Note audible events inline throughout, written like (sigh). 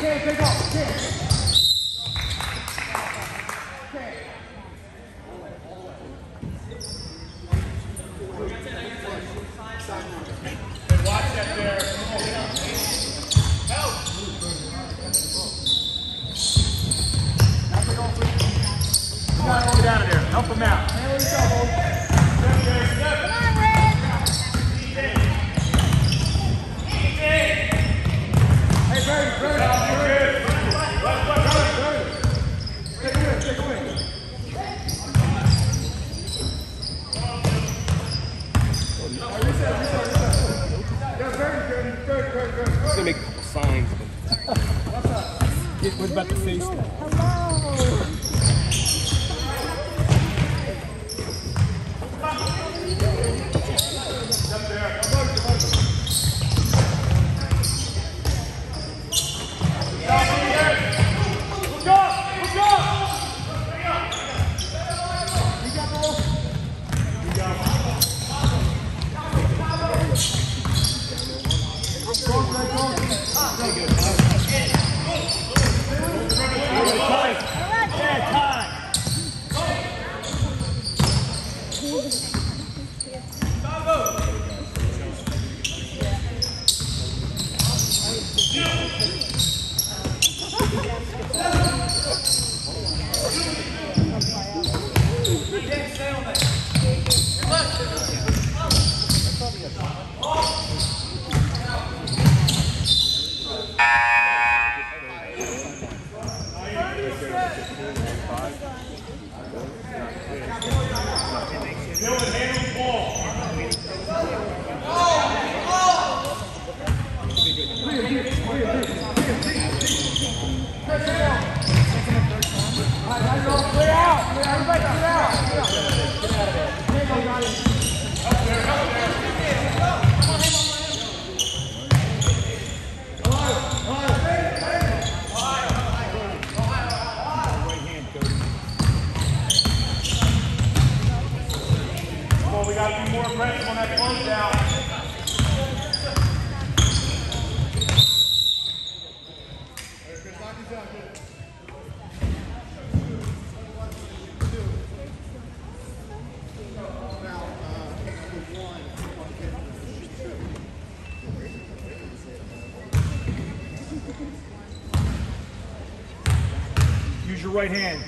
Okay, okay, go, okay. Right hand.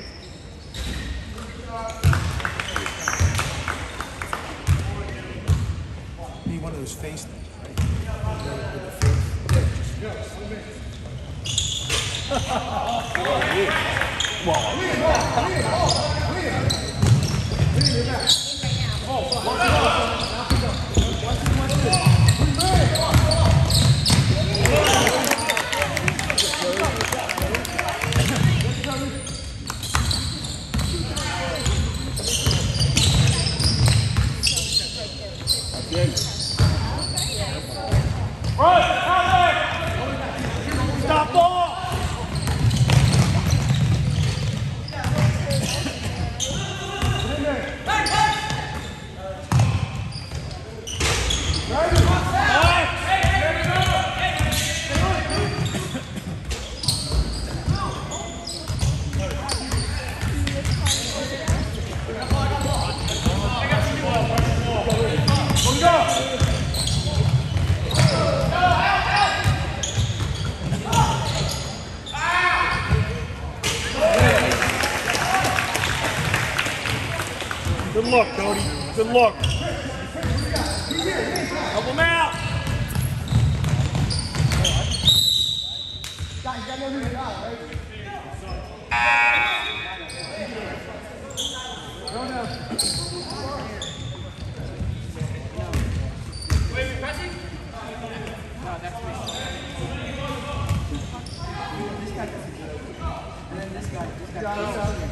Be one of those face things, right? Stop (laughs) And then this guy, this guy.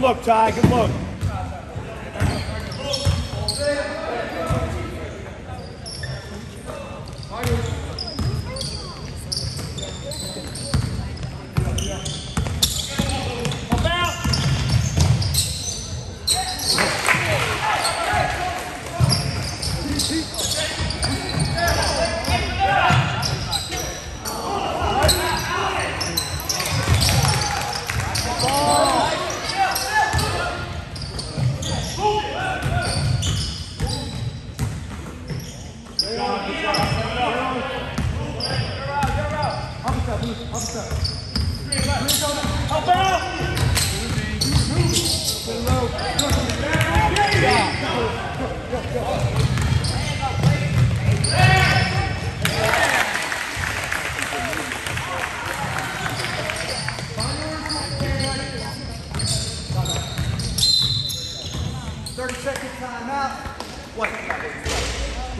Look, Ty, good look.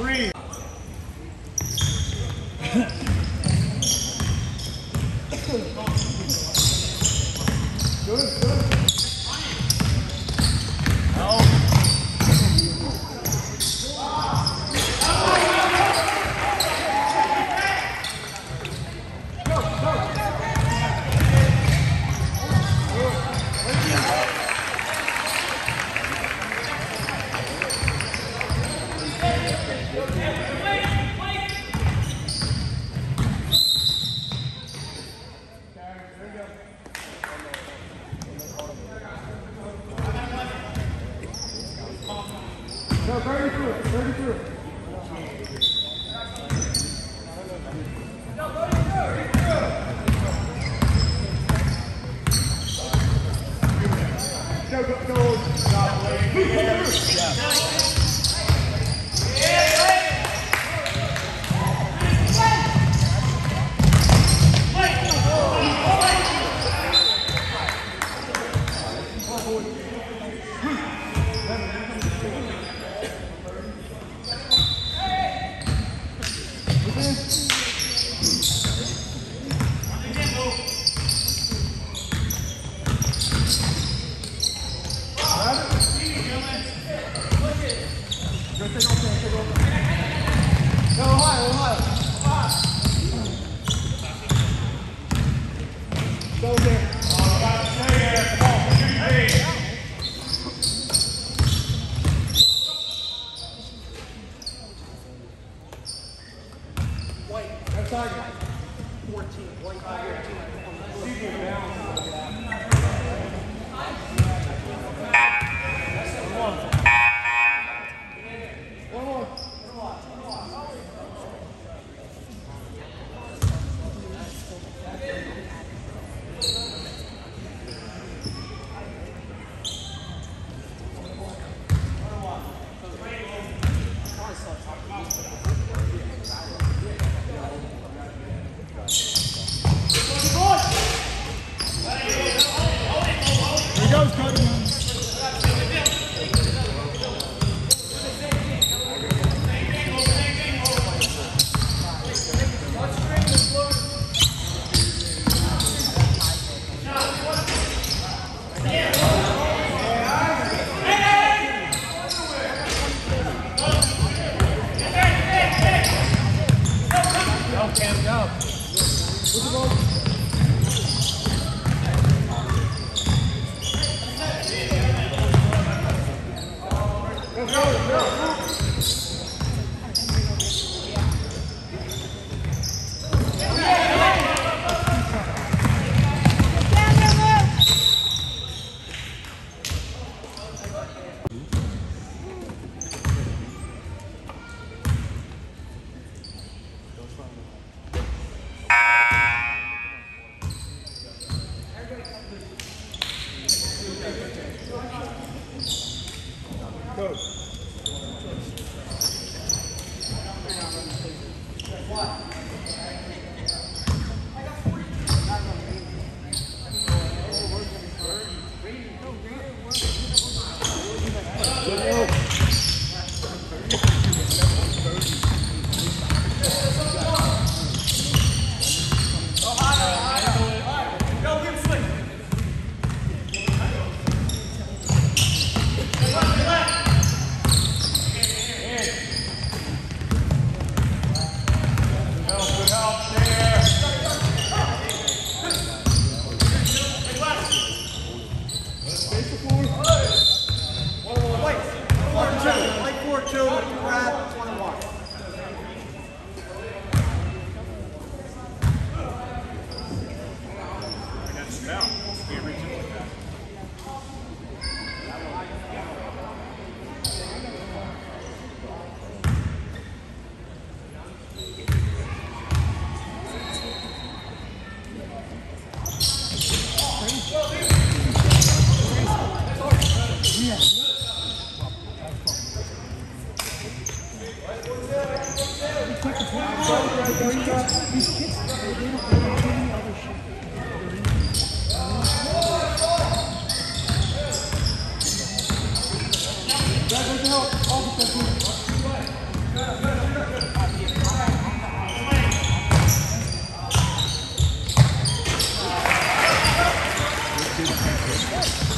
Breathe. No, Yes.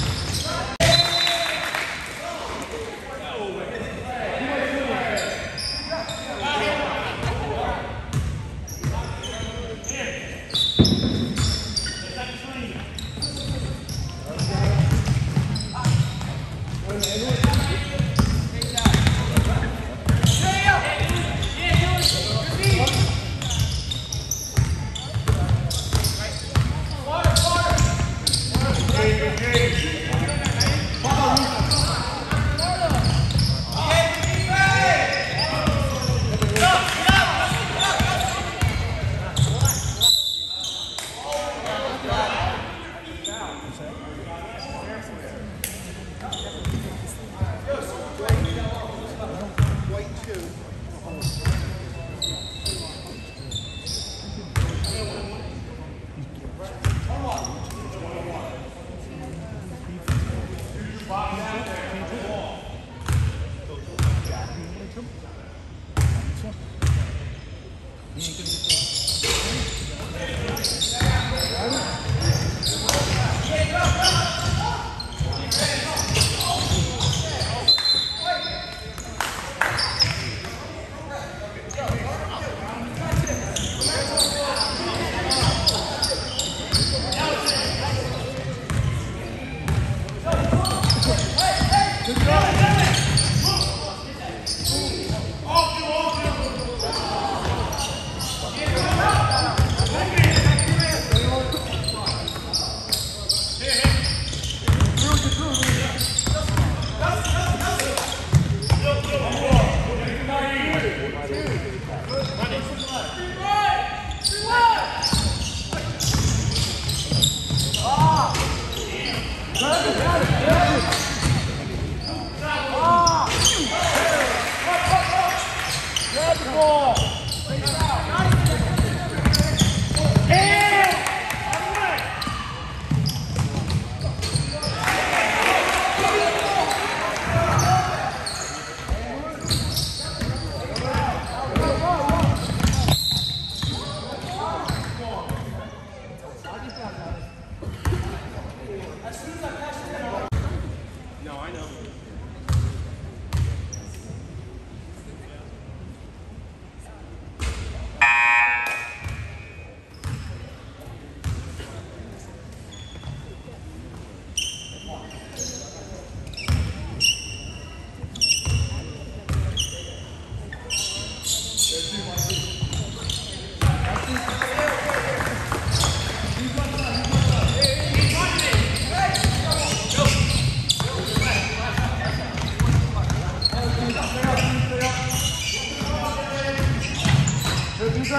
You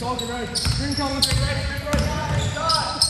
It's all good right. Green coming, green right, green right, green right.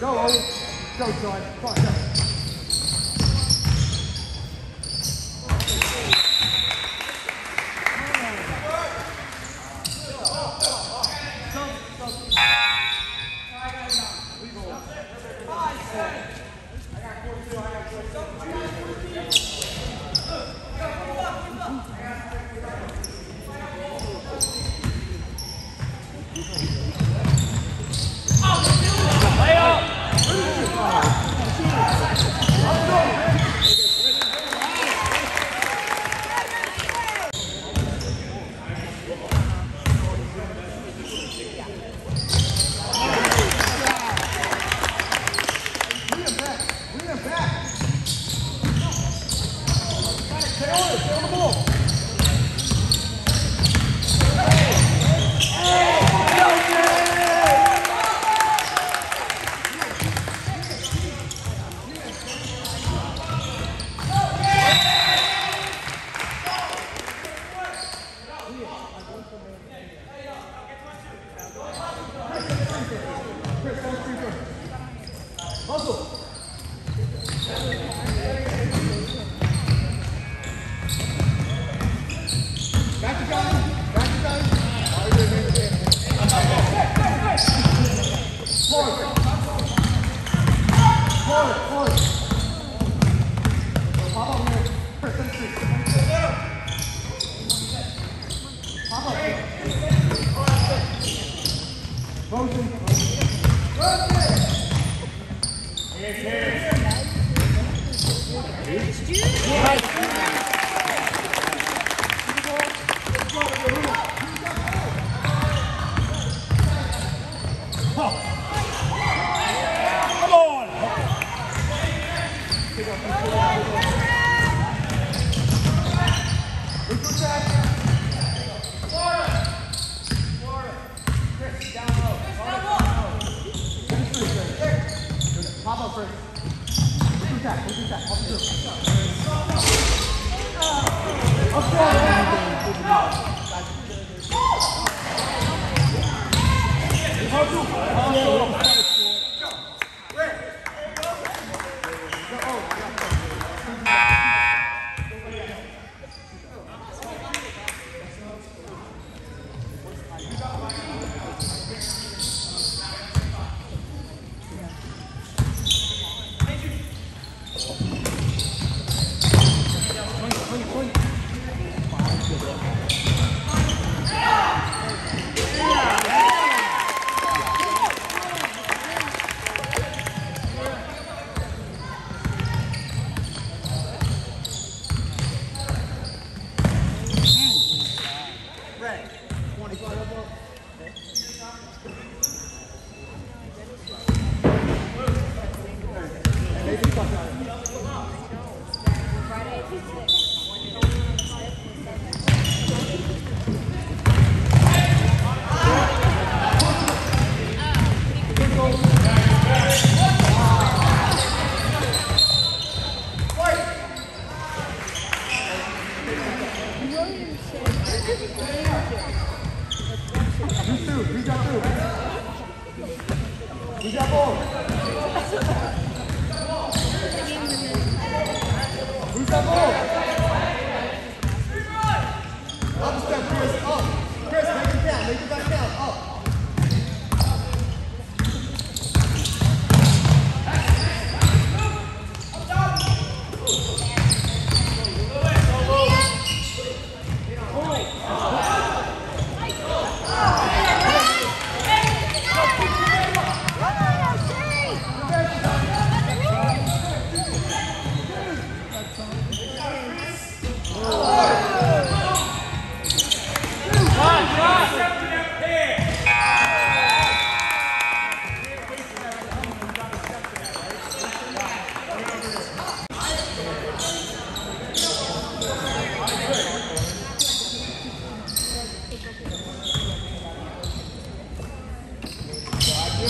Go, Owen. Go, John. Come on, go.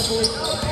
Good.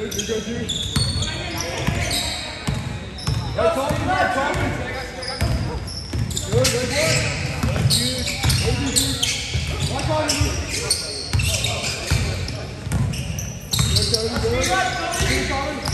good, you're good, dude. Yo, talk to Matt, talk to Good, good, good. Good, dude. Good, dude, dude. Back on you. Good, Tony, good. Good, Tony.